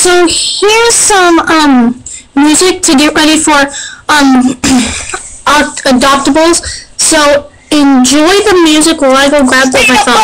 so here's some um, music to get ready for um, adoptables. So enjoy the music while I go grab the my phone.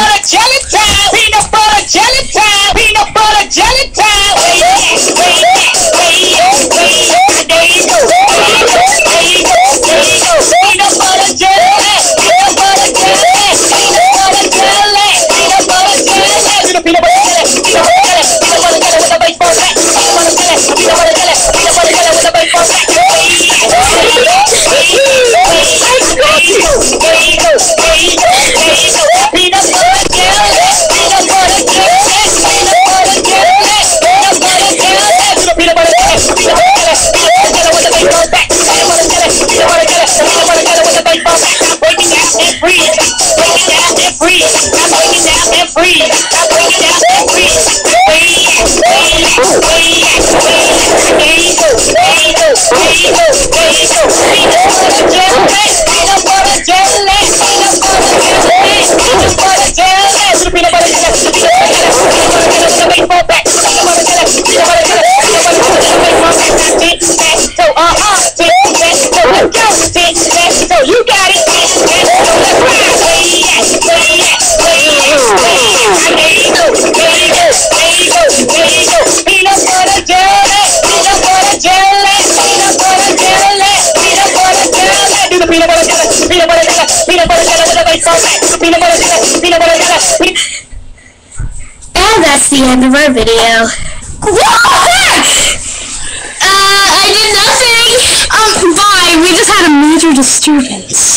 freeze! Stop bringing down that freeze! And that's the end of our video. What? Uh, I did nothing. Um, bye. We just had a major disturbance.